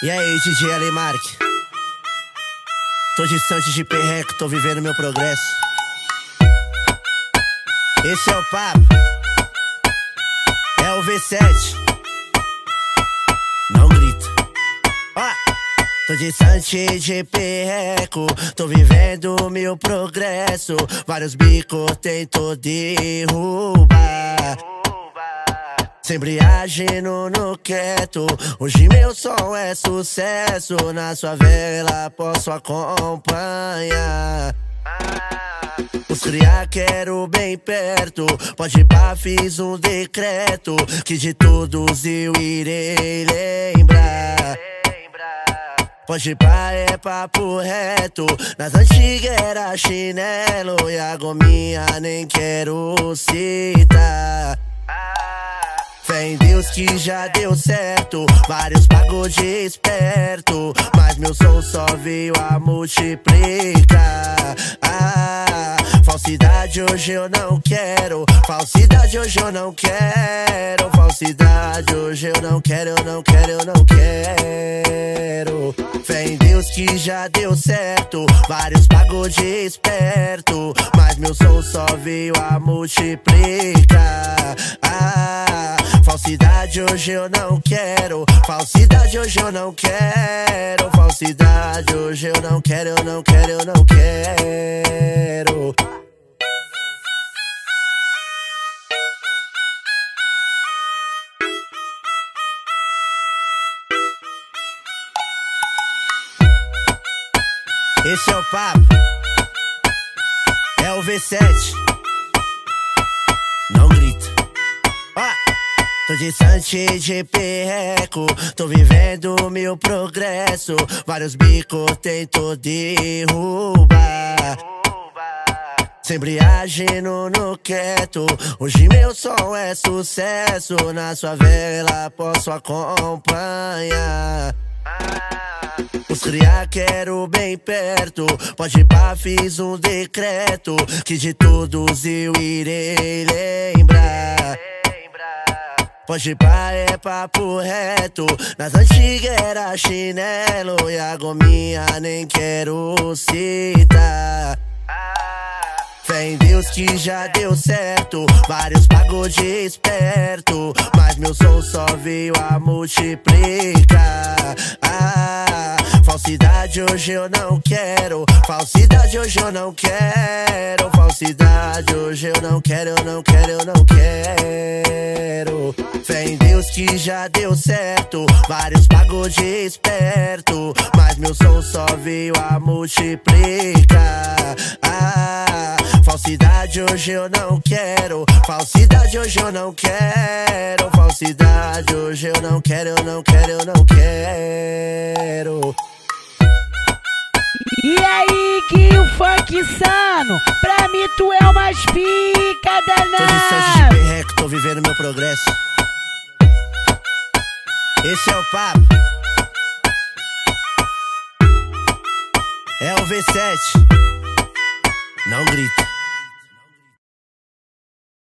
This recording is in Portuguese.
E aí, DJ Alemark? Tô distante de perreco, tô vivendo meu progresso. Esse é o papo. É o V7. Não grita. Ó. Tô distante de perreco, tô vivendo meu progresso. Vários bicos tento derrubar. Sempre agindo no quieto. Hoje meu som é sucesso. Na sua vela posso acompanhar. Os cria quero bem perto. Pode pá, fiz um decreto. Que de todos eu irei lembrar. Pode pá, é papo reto. Nas antigas era chinelo. E a gominha nem quero citar. Fé em Deus que já deu certo. Vários pagou de esperto. Mas meu som só veio a multiplicar. Ah, falsidade hoje eu não quero. Falsidade hoje eu não quero. Falsidade hoje eu não quero, eu não quero, eu não quero. Fé em Deus que já deu certo. Vários pagou de esperto. Mas meu som só veio a multiplicar. Ah, Falsidade hoje eu não quero. Falsidade hoje eu não quero. Falsidade hoje eu não quero, eu não quero, eu não quero. Esse é o papo. É o V7. Distante de perreco, tô vivendo meu progresso. Vários bicos tento derrubar. Sempre agindo no quieto. Hoje meu som é sucesso. Na sua vela posso acompanhar. Os cria quero bem perto. Pode pá, fiz um decreto. Que de todos eu irei lembrar. Pode pá, é papo reto. Nas antigas era chinelo. E a gominha nem quero citar. Fé em Deus que já deu certo. Vários pagou de esperto. Mas meu som só veio a multiplicar. Ah, falsidade hoje eu não quero. Falsidade hoje eu não quero. Falsidade hoje eu não quero, eu não quero, eu não quero. Fé em Deus que já deu certo. Vários pagou de esperto. Mas meu som só veio a multiplicar. Ah, falsidade hoje eu não quero. Falsidade hoje eu não quero. Falsidade hoje eu não quero, eu não quero, eu não quero. Funk sano, pra mim tu é o mais pica da Tô de nave. perreco, tô vivendo meu progresso. Esse é o papo. É o V7. Não grita.